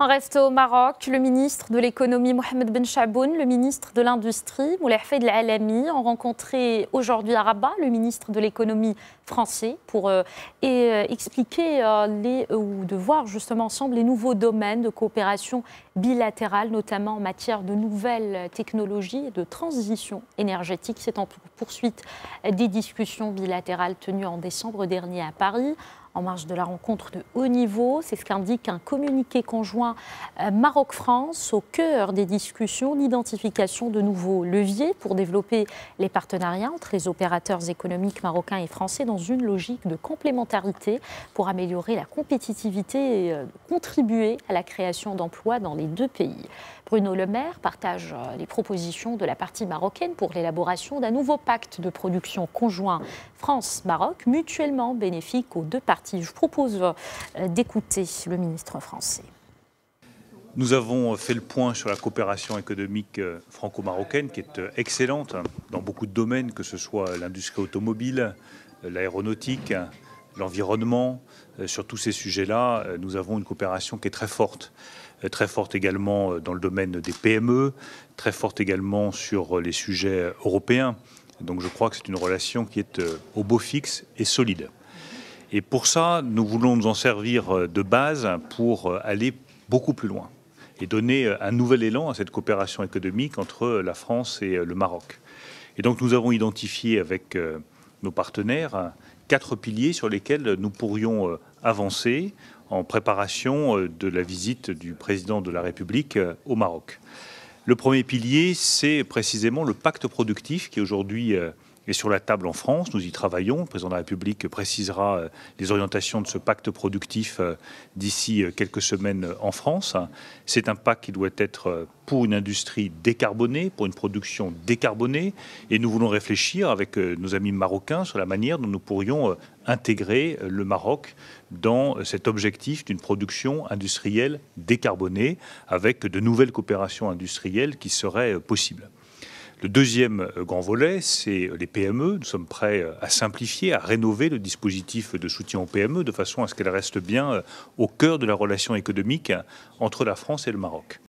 On reste au Maroc. Le ministre de l'économie Mohamed Ben Chaboun, le ministre de l'industrie Moulay El Alami ont rencontré aujourd'hui à Rabat le ministre de l'économie français pour euh, euh, expliquer euh, les, ou de voir justement ensemble les nouveaux domaines de coopération bilatérale, notamment en matière de nouvelles technologies et de transition énergétique. C'est en poursuite des discussions bilatérales tenues en décembre dernier à Paris en marge de la rencontre de haut niveau. C'est ce qu'indique un communiqué conjoint euh, Maroc-France au cœur des discussions d'identification de nouveaux leviers pour développer les partenariats entre les opérateurs économiques marocains et français dans une logique de complémentarité pour améliorer la compétitivité et euh, contribuer à la création d'emplois dans les deux pays. Bruno Le Maire partage euh, les propositions de la partie marocaine pour l'élaboration d'un nouveau pacte de production conjoint France-Maroc, mutuellement bénéfique aux deux parties. Je propose euh, d'écouter le ministre français. Nous avons fait le point sur la coopération économique euh, franco-marocaine qui est excellente dans beaucoup de domaines, que ce soit l'industrie automobile, l'aéronautique, l'environnement. Sur tous ces sujets-là, nous avons une coopération qui est très forte. Euh, très forte également euh, dans le domaine des PME, très forte également sur euh, les sujets européens. Donc je crois que c'est une relation qui est au beau fixe et solide. Et pour ça, nous voulons nous en servir de base pour aller beaucoup plus loin et donner un nouvel élan à cette coopération économique entre la France et le Maroc. Et donc nous avons identifié avec nos partenaires quatre piliers sur lesquels nous pourrions avancer en préparation euh, de la visite du président de la République euh, au Maroc. Le premier pilier, c'est précisément le pacte productif qui aujourd'hui euh, est sur la table en France. Nous y travaillons. Le président de la République précisera euh, les orientations de ce pacte productif euh, d'ici euh, quelques semaines en France. C'est un pacte qui doit être pour une industrie décarbonée, pour une production décarbonée. Et nous voulons réfléchir avec nos amis marocains sur la manière dont nous pourrions intégrer le Maroc dans cet objectif d'une production industrielle décarbonée avec de nouvelles coopérations industrielles qui seraient possibles. Le deuxième euh, grand volet, c'est les PME. Nous sommes prêts euh, à simplifier, à rénover le dispositif de soutien aux PME de façon à ce qu'elles restent bien euh, au cœur de la relation économique entre la France et le Maroc.